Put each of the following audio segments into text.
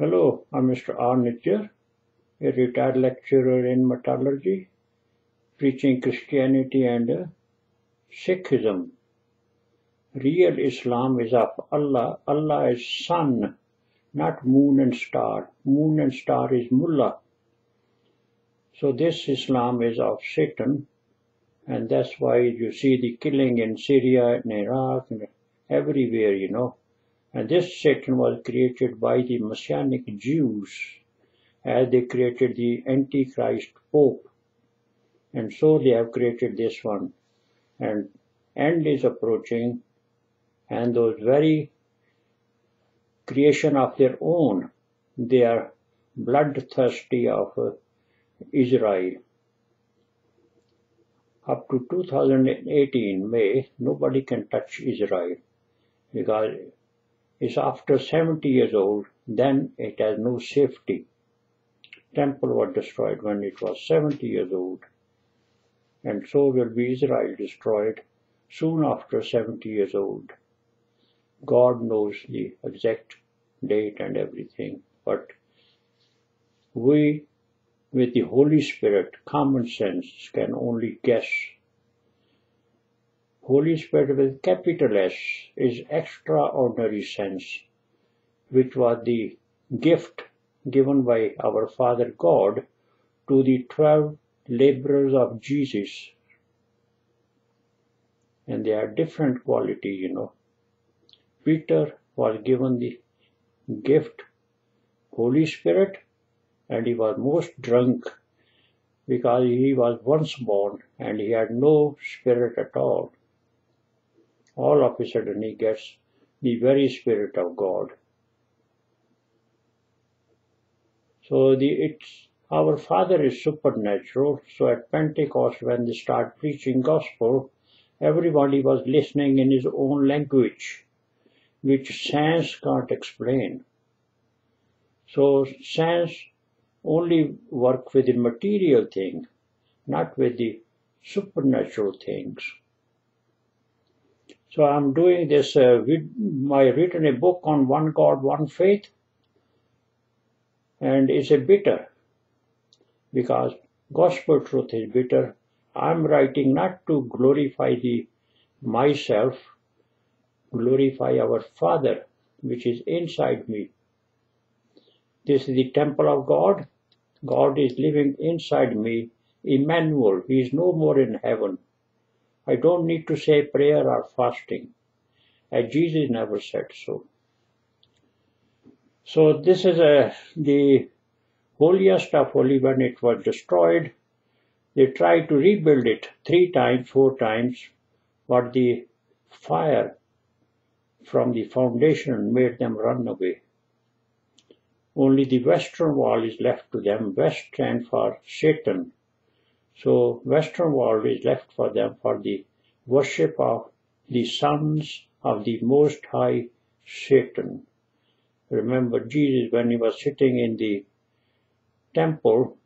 Hello, I'm Mr. R. Nijjhar, a retired lecturer in metallurgy, preaching Christianity and Sikhism. Real Islam is of Allah. Allah is sun, not moon and star. Moon and star is mullah. So this Islam is of Satan, and that's why you see the killing in Syria and Iraq and everywhere, you know. And this Satan was created by the Messianic Jews as they created the Antichrist Pope. And so they have created this one. And end is approaching and those very creation of their own, they are bloodthirsty of uh, Israel. Up to 2018 May, nobody can touch Israel because it's after 70 years old, then it has no safety. Temple was destroyed when it was 70 years old, and so will be Israel destroyed soon after 70 years old. God knows the exact date and everything, but we, with the Holy Spirit, common sense, can only guess. Holy Spirit with capital S is extraordinary sense, which was the gift given by our Father God to the twelve laborers of Jesus. And they are different quality, you know. Peter was given the gift Holy Spirit and he was most drunk because he was once born and he had no spirit at all. All of a sudden he gets the very spirit of God. So the it's our Father is supernatural. So at Pentecost when they start preaching gospel, everybody was listening in his own language which science can't explain. So science only work with the material thing, not with the supernatural things. So I'm doing this, uh, my written a book on one God, one faith, and it's a bitter because gospel truth is bitter. I'm writing not to glorify the myself, glorify our Father, which is inside me. This is the temple of God. God is living inside me. Emmanuel, He is no more in heaven. I don't need to say prayer or fasting. As Jesus never said so. So this is a, the holiest of holy when it was destroyed. They tried to rebuild it three times, four times, but the fire from the foundation made them run away. Only the western wall is left to them. West stands for Satan. So western wall is left for them for the worship of the sons of the Most High Satan. Remember Jesus when he was sitting in the temple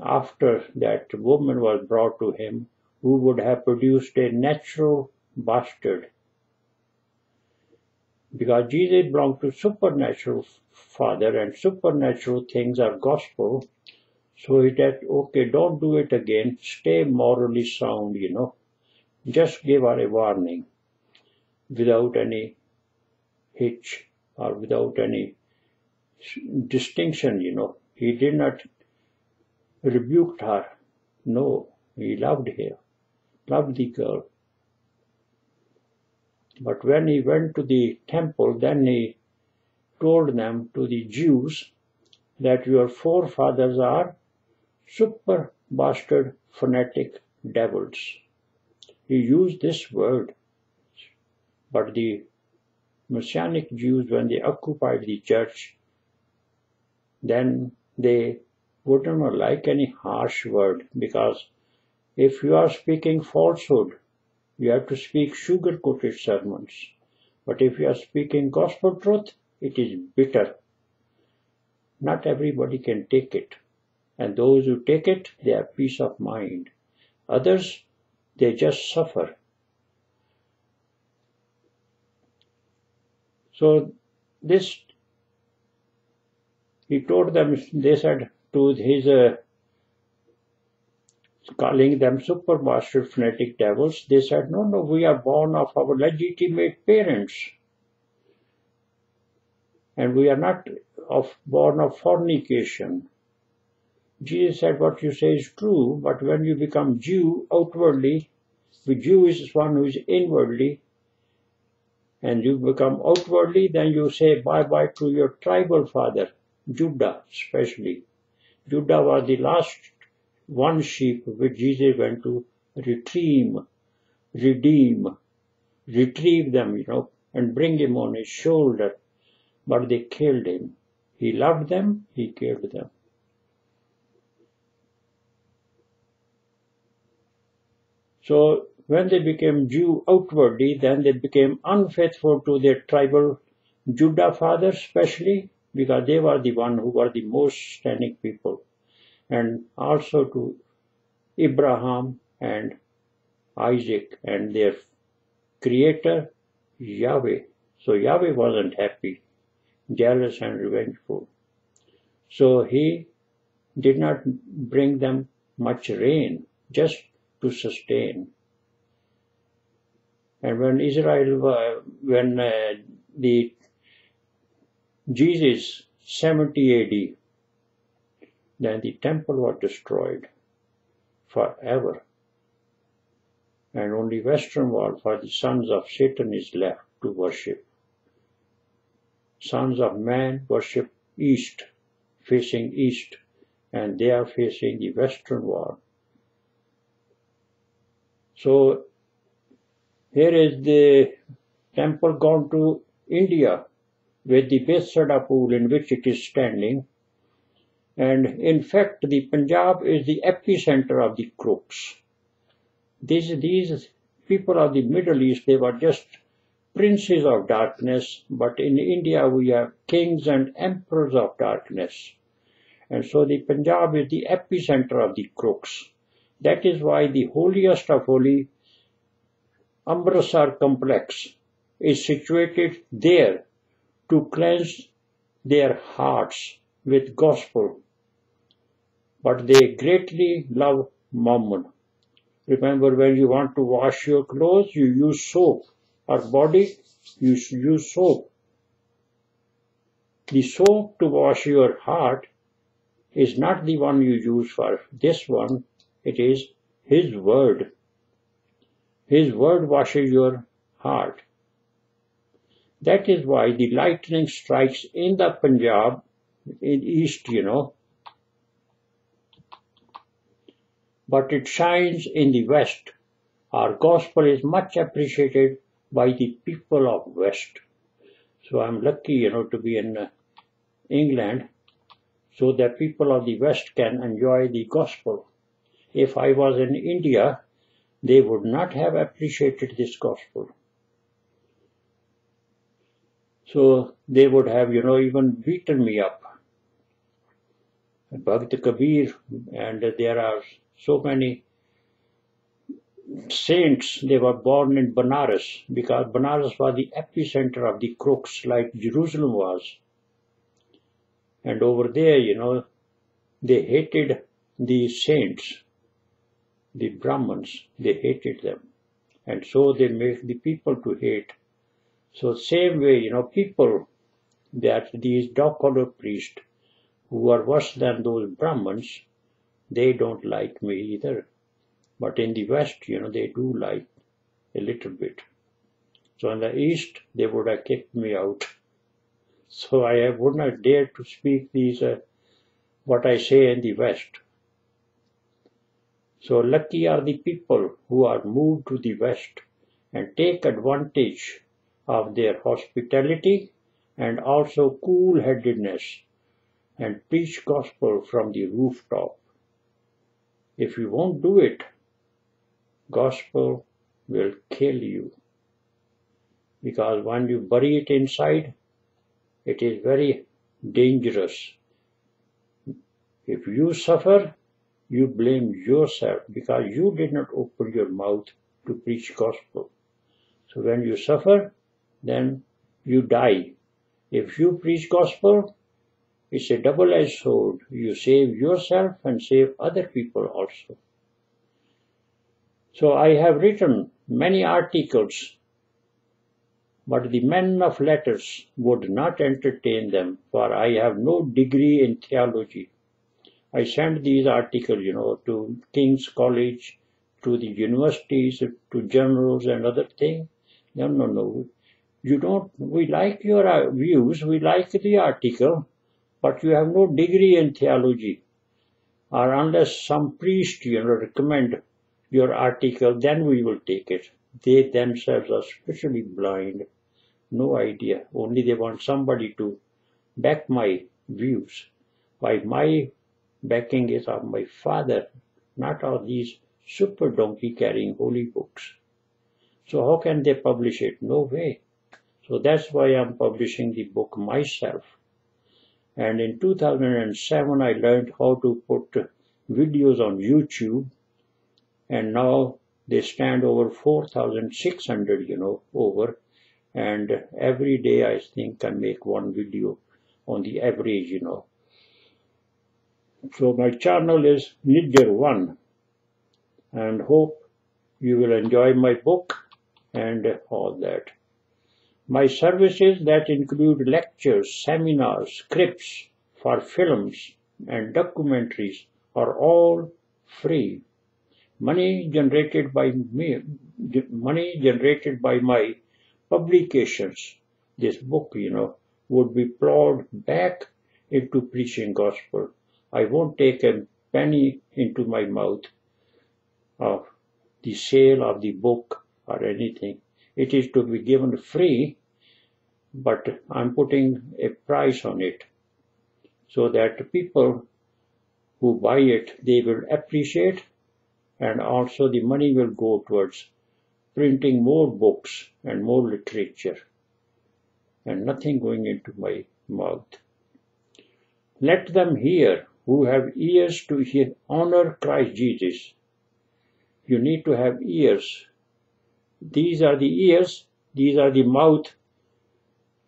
after that woman was brought to him who would have produced a natural bastard because Jesus belonged to supernatural father and supernatural things are gospel. So he said, okay, don't do it again. Stay morally sound, you know. Just give her a warning without any hitch or without any distinction, you know. He did not rebuke her. No, he loved her, loved the girl. But when he went to the temple, then he told them to the Jews that your forefathers are super bastard fanatic devils. He used this word. But the Messianic Jews, when they occupied the church, then they wouldn't like any harsh word because if you are speaking falsehood, you have to speak sugar-coated sermons. But if you are speaking gospel truth, it is bitter. Not everybody can take it. And those who take it, they have peace of mind. Others, they just suffer. So this he told them, they said to his uh, calling them supermaster fanatic devils, they said, no, no, we are born of our legitimate parents. And we are not of born of fornication. Jesus said, what you say is true, but when you become Jew outwardly, the Jew is one who is inwardly, and you become outwardly, then you say bye-bye to your tribal father, Judah especially. Judah was the last one sheep which Jesus went to retrieve, redeem, retrieve them, you know, and bring him on his shoulder. But they killed him. He loved them, he killed them. So when they became Jew outwardly, then they became unfaithful to their tribal Judah fathers, especially because they were the one who were the most standing people and also to Abraham and Isaac and their creator Yahweh. So Yahweh wasn't happy, jealous and revengeful. So he did not bring them much rain, just to sustain. And when Israel, when uh, the Jesus 70 AD then the temple was destroyed forever. And only western wall for the sons of Satan is left to worship. Sons of man worship east, facing east, and they are facing the western wall. So here is the temple gone to India with the Bethesda pool in which it is standing and in fact, the Punjab is the epicenter of the crooks. These, these people of the Middle East, they were just princes of darkness, but in India we have kings and emperors of darkness. And so the Punjab is the epicenter of the crooks. That is why the holiest of holy Amritsar complex is situated there to cleanse their hearts with gospel but they greatly love mammon. Remember when you want to wash your clothes, you use soap. Our body, you use soap. The soap to wash your heart is not the one you use for this one, it is His Word. His Word washes your heart. That is why the lightning strikes in the Punjab, in east, you know, but it shines in the West. Our gospel is much appreciated by the people of West. So I'm lucky, you know, to be in uh, England so that people of the West can enjoy the gospel. If I was in India, they would not have appreciated this gospel. So they would have, you know, even beaten me up. Bhakt Kabir, and there are so many saints, they were born in Banaras because Banaras was the epicenter of the crooks like Jerusalem was. And over there, you know, they hated the saints, the Brahmins, they hated them. And so they make the people to hate. So same way, you know, people that these collar priests who are worse than those Brahmins, they don't like me either. But in the West, you know, they do like a little bit. So in the East, they would have kicked me out. So I would not dare to speak these, uh, what I say in the West. So lucky are the people who are moved to the West and take advantage of their hospitality and also cool-headedness and preach gospel from the rooftop. If you won't do it, gospel will kill you. Because when you bury it inside, it is very dangerous. If you suffer, you blame yourself because you did not open your mouth to preach gospel. So when you suffer, then you die. If you preach gospel, It's a double-edged sword. You save yourself and save other people also. So I have written many articles, but the men of letters would not entertain them, for I have no degree in theology. I sent these articles, you know, to King's College, to the universities, to journals and other things. No, no, no. You don't, we like your uh, views, we like the article, but you have no degree in theology. Or unless some priest, you know, recommend your article, then we will take it. They themselves are spiritually blind. No idea. Only they want somebody to back my views. By my backing is of my father, not of these super donkey carrying holy books. So how can they publish it? No way. So that's why I'm publishing the book myself. And in 2007, I learned how to put videos on YouTube. And now they stand over 4,600, you know, over. And every day I think I make one video on the average, you know. So my channel is Nijjhar1 and hope you will enjoy my book and all that. My services that include lectures, seminars, scripts for films and documentaries are all free. Money generated by me, money generated by my publications, this book, you know, would be plowed back into preaching gospel. I won't take a penny into my mouth of the sale of the book or anything. It is to be given free, but I'm putting a price on it so that people who buy it, they will appreciate and also the money will go towards printing more books and more literature and nothing going into my mouth. Let them hear who have ears to hear, honor Christ Jesus. You need to have ears these are the ears, these are the mouth.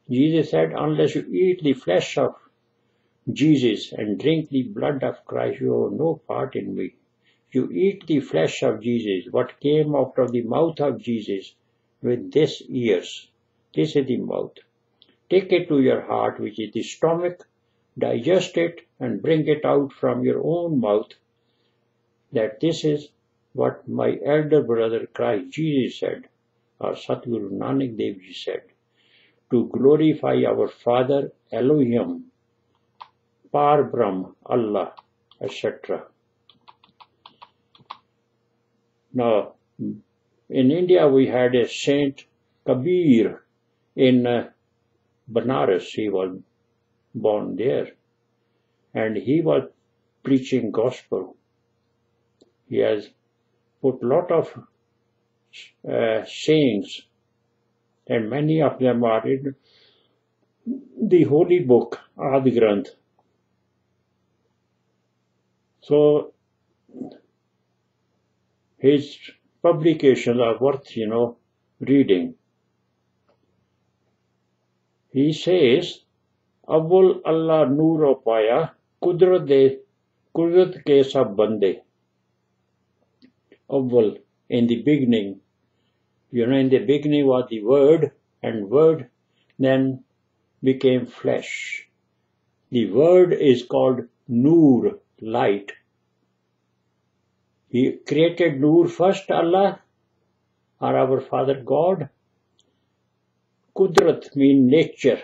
Jesus said, unless you eat the flesh of Jesus and drink the blood of Christ, you have no part in me. You eat the flesh of Jesus, what came out of the mouth of Jesus, with this ears. This is the mouth. Take it to your heart, which is the stomach, digest it and bring it out from your own mouth, that this is what my elder brother Christ Jesus said, or Satguru Nanak Dev Ji said, to glorify our Father Elohim, Parbrahm, Allah, etc. Now, in India we had a Saint Kabir in uh, Banaras, he was born there, and he was preaching gospel. He has put lot of uh, sayings and many of them are in the holy book Adi Granth. So his publications are worth, you know, reading. He says, Allah Noor Paya Kudrat de Kudrat ke sab bande. Awwal, in the beginning. You know, in the beginning was the Word, and Word then became flesh. The Word is called Noor, light. He created Noor first, Allah, our Father God. Kudrat means nature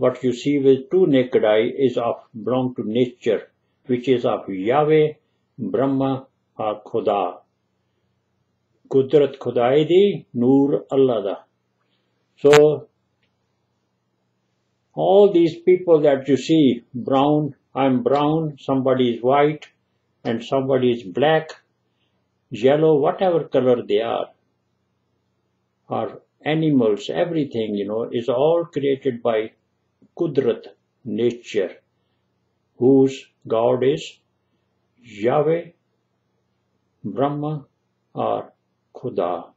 what you see with two naked eye is of belong to nature, which is of Yahweh, Brahma, or Khuda. Kudrat Khudai di, Noor Allah da. So, all these people that you see, brown, I'm brown, somebody is white, and somebody is black, yellow, whatever color they are, or animals, everything, you know, is all created by kudrat nature whose god is yahweh brahma or Khuda.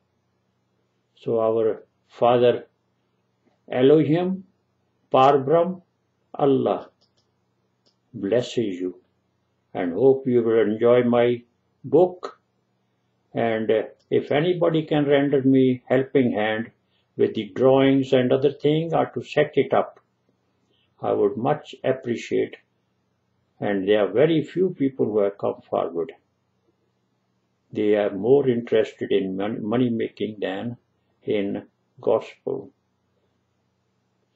So our Father Elohim, Parbrahm, Allah. blesses you and hope you will enjoy my book and if anybody can render me helping hand with the drawings and other thing or to set it up I would much appreciate and there are very few people who have come forward. They are more interested in money making than in gospel.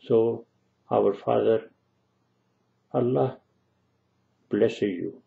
So our father allah bless you